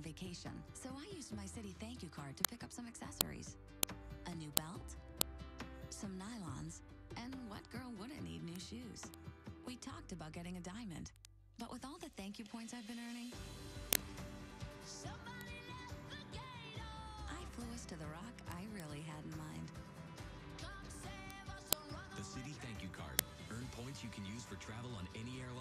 on vacation, so I used my Citi Thank You card to pick up some accessories. A new belt, some nylons, and what girl wouldn't need new shoes? We talked about getting a diamond, but with all the thank you points I've been earning, I flew us to the rock I really had in mind. The Citi Thank You Card. Earn points you can use for travel on any airline